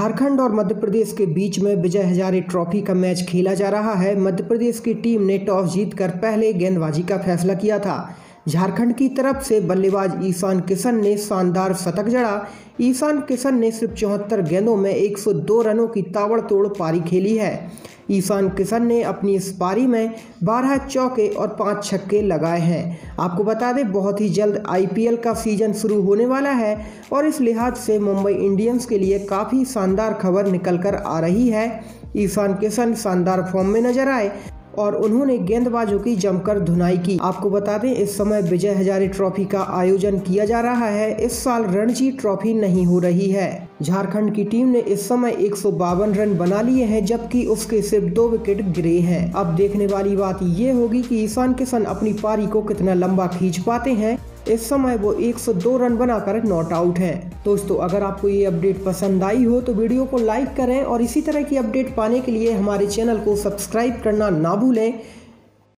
झारखंड और मध्य प्रदेश के बीच में विजय हजारे ट्रॉफी का मैच खेला जा रहा है। मध्य प्रदेश की टीम ने टॉस जीतकर पहले गेंदबाजी का फैसला किया था। झारखंड की तरफ़ से बल्लेबाज ईशान किशन ने शानदार शतक जड़ा। ईशान किशन ने सिर्फ़ चौहत्तर गेंदों में 102 रनों की ताबड़तोड़ पारी खेली है। ईशान किशन ने अपनी इस पारी में 12 चौके और पाँच छक्के लगाए हैं। आपको बता दें, बहुत ही जल्द आईपीएल का सीज़न शुरू होने वाला है और इस लिहाज से मुंबई इंडियंस के लिए काफ़ी शानदार खबर निकल कर आ रही है। ईशान किशन शानदार फॉर्म में नज़र आए। और उन्होंने गेंदबाजों की जमकर धुनाई की। आपको बता दें, इस समय विजय हजारे ट्रॉफी का आयोजन किया जा रहा है। इस साल रणजी ट्रॉफी नहीं हो रही है। झारखंड की टीम ने इस समय एक सौ बावन रन बना लिए हैं, जबकि उसके सिर्फ़ दो विकेट गिरे हैं। अब देखने वाली बात ये होगी कि ईशान किशन अपनी पारी को कितना लंबा खींच पाते हैं। इस समय वो 102 रन बनाकर नॉट आउट हैं। दोस्तों, अगर आपको ये अपडेट पसंद आई हो तो वीडियो को लाइक करें और इसी तरह की अपडेट पाने के लिए हमारे चैनल को सब्सक्राइब करना ना भूलें।